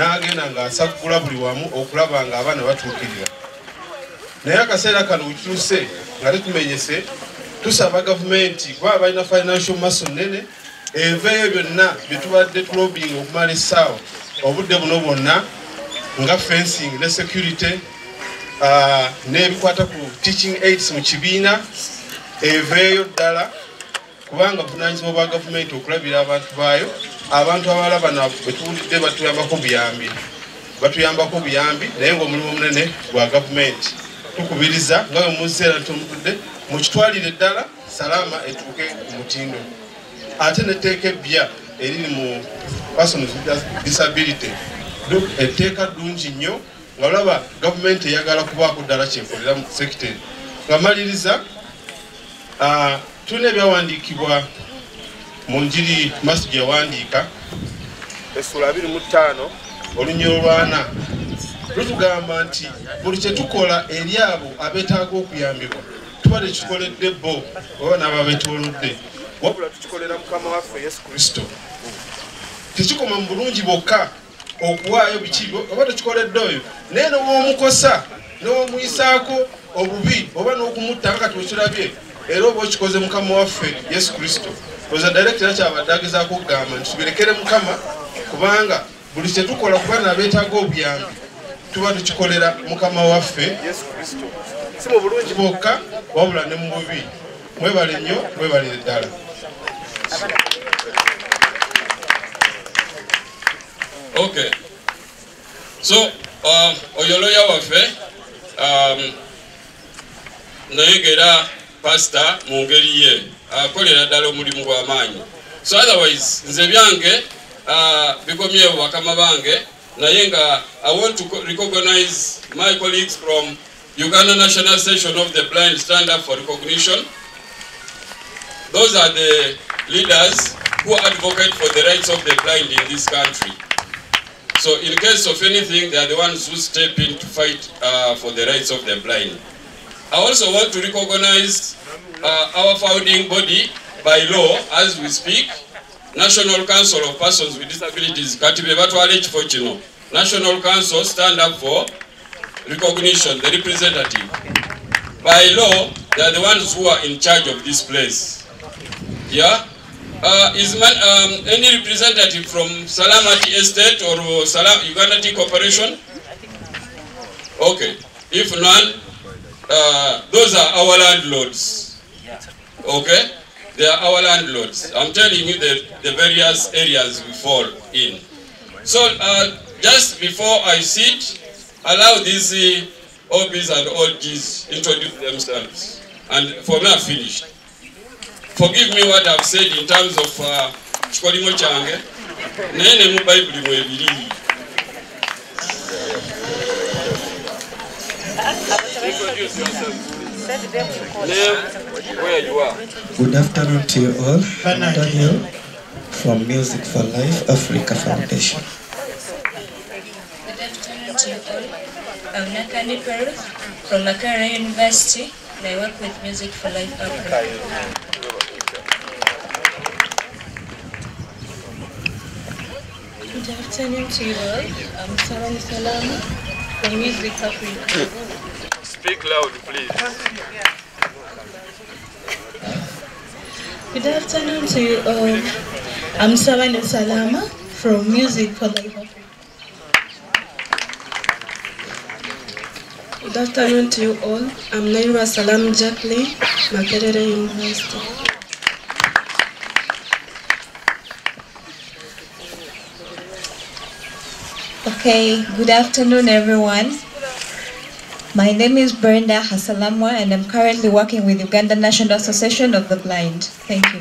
n'agenda ng'asakkula buli wamu okulaba nga abaana batuukirira. Naye akaseera kano wekituuse nga tetumenyese tusaba gavumenti kuba balina financial maso nene eveeyo byonna byetubadde tulobing okumala essaawa obudde buno bwonna nga fencing ne security n'ebikwata ku teaching aids mu kibiina eveeyo ddala kubanga buvunanyizibwa bwa gavumenti okulabira abantu baayo abantu abalala bano betuwulidde batuyambako buyambi. Batuyambako buyambi naye ngaomulimu omunene gwa gavumenti. Tukubiriza nga bwe muziseera tumutudde mukitwalire ddala salama etuuke ku mutindo. Ate netteeka ebbya eriri mu person with disability etteeka ddungi nnyo nga olaba gavumenti eyagala kubaako ddala kyekolera mu sekiteri nga maliriza tulina ebyawandiikibwa mu njiri masu gye yawandiika essula 25 olunyiro lwana lutugamba nti buli kyetukola eri abo abeetaaga okuyambibwa tuba tekikoledde bo oba naaba betolodde wabula tukikolera mukama waffe yesu kristo. Tekikoma mu bulungi bwokka okuwaayo biki oba tekikoledde oyo? Naye nowoomukosa nowomuyisaako obubi oba n'okumutta nga kati wekirabye era oba okikoze mukama waffe yesu kristo oza direkita era kyabadde agezaako okugamba nti tubirekere mukama kubanga buli kyetukola kuba nabeetaaga obuyambi tuba tukikolera mukama waffe yesu kristo. Si mu bulungi bwokka wabula ne mu bubi. Mwebale nnyo mwebalire ddala. Okay. So uh, oyo loya waffe um, nayegera pasita mu ngeri ye akolera ddala omulimu gw'amaanyi. So otherwise nze byange uh, bikomyewo bakama bange naye nga i want to recognize my colleagues from uganda national station of the blind stand up for recognition. Those are the leaders who advocate for the rights of the blind in this country. So in case of anything they are the ones who step in to fight uh, for the rights of the blind. I also want to recognize uh, our founding body by law as we speak, National Council of Persons with Disabilities. National Council stand up for recognition, the representative. By law, they are the ones who are in charge of this place. Yeah? Uh, is man, um, any representative from Salamati Estate or Salam, Uganda Tea Corporation? Okay. If none, uh, those are our landlords. Okay? They are our landlords. I'm telling you the, the various areas we fall in. So, uh, just before I sit, allow these uh, OBs and OGs introduce themselves. And for me, I've finished. Forgive me what I've said in terms of chikolimo change. Naye. Introduce yourself. Good afternoon to you all. I'm Daniel from Music for Life Africa Foundation. Good afternoon to you all. I'm Nakani Peru from Makara University and I work with Music for Life Africa. Good afternoon to you all. I'm Sarah Salama from Music Africa. Speak loud, please. Good afternoon to you all. I'm Savannah Salama from Music for Life Africa. Good afternoon to you all. I'm Naira Salam Jacqueline, Makerere University. Okay, good afternoon, everyone. My name is Brenda Hasalamwa, and I'm currently working with Uganda National Association of the Blind. Thank you.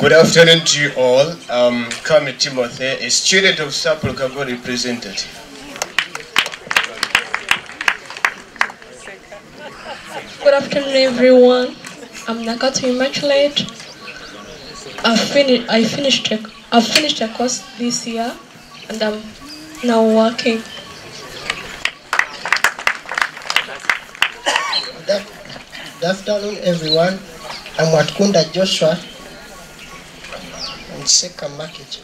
Good afternoon to you all. Um, I'm Kami Timothy, a student of Sapul Kago representative. Good afternoon, everyone. I'm Nakatu Immaculate. I finished. I finished. A, I finished a course this year, and I'm now working. Good afternoon, everyone. I'm Watkunda Joshua and Seka Market.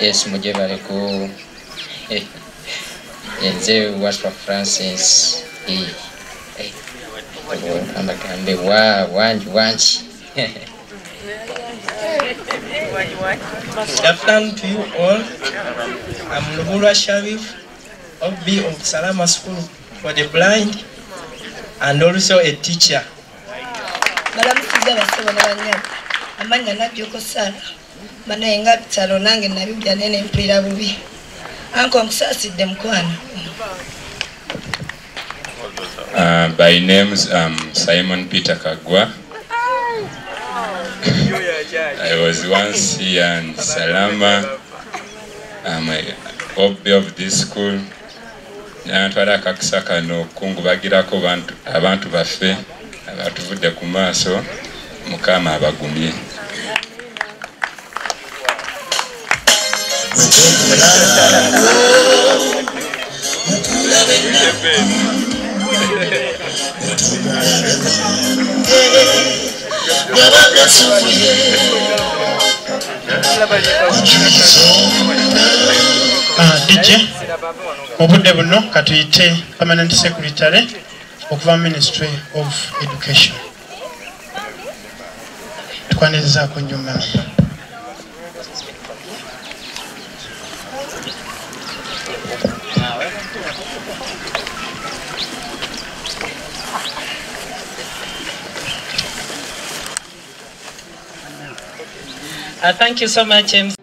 Yes, muje bareko. Yes, Yenze waswa Francis. Eh. Wa wanji wanji. Good afternoon to you all. I'm Lubulwa Sharif, OB of Salama School for the Blind and also a teacher. balamusiza basebo n'abanyabo amanya najjuko sala banaye nga bitalo nange nabibya nene mpulira bubi anko nkusaasidde mukwano Uh, by names, um, Simon Peter Kagwa. I was once here in Salama. I'm a hobby of this school. nantwala akakisa kano okukungubagirako bantu- abantu baffe abatuvudde ku maaso mukama abagumye Ah, DJ mu budde buno katuyite permanent secretary okuva ministry of education. Tukwanirizaako nyuma Uh, thank you so much, MC.